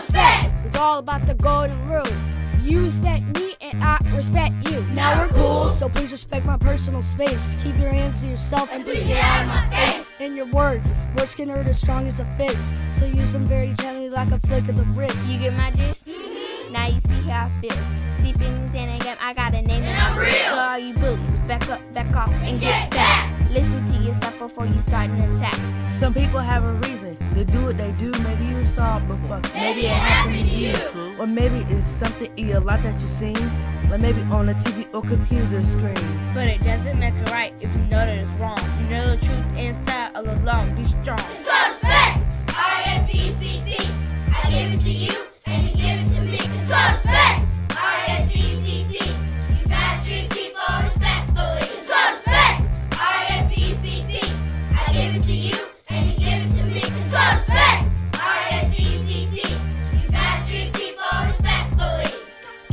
respect. It's all about the golden rule. You respect me and I respect you. Now we're cool. So please respect my personal space. Keep your hands to yourself And please get out of my face. In your words, words can hurt as strong as a fist. So use them very gently like a flick of the wrist. You get my gist? Mm-hmm. Now you see how I feel. Deep in the game, I got a name And I'm real. So all you bullies, back up, back off, and get before you start an attack. Some people have a reason to do what they do. Maybe you saw it before. Maybe it happened to you. Or maybe it's something in your life that you've seen. Like maybe on a TV or computer screen. But it doesn't make it right if you know that it's wrong. You know the truth inside all along. Be strong.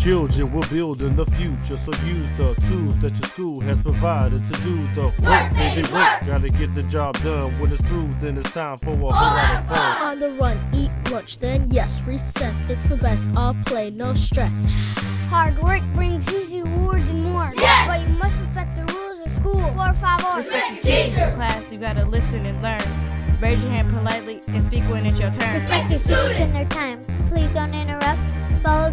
Children, we're building the future, so use the tools that your school has provided to do the work. baby, baby, work. Gotta get the job done. When it's through, then it's time for a whole lot of fun. On the run, eat lunch, then yes, recess. It's the best. All play, no stress. Hard work brings easy rewards and more. Yes! But you must respect the rules of school. Four or five hours. Respect your teacher. Class, you gotta listen and learn. Raise your hand politely and speak when it's your turn. Respect the students and their time. Please don't interrupt.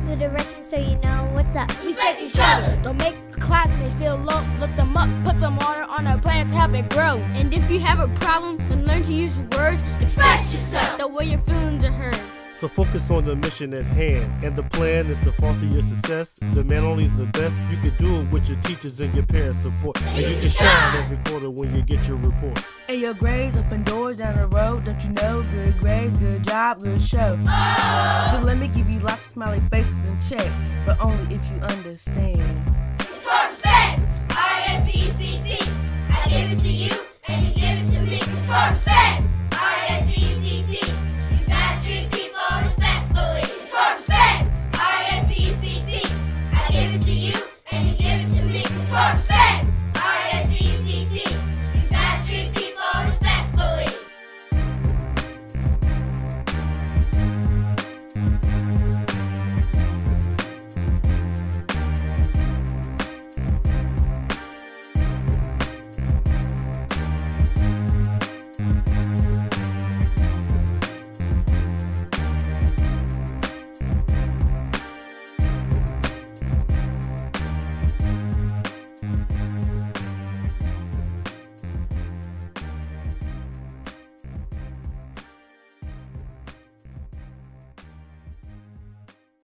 The directions so you know what's up. Respect each other. Don't make classmates feel low. Lift them up. Put some water on their plants. Help it grow. And if you have a problem, then learn to use your words. Express yourself. The way your feelings are heard. So focus on the mission at hand, and the plan is to foster your success. Demand only the best. You can do it with your teachers and your parents' support, and you can shine every quarter when you get your report. And your grades open doors down the road. Don't you know? Good grades, good job, good show. So let me give you lots of smiley faces and check, but only if you understand.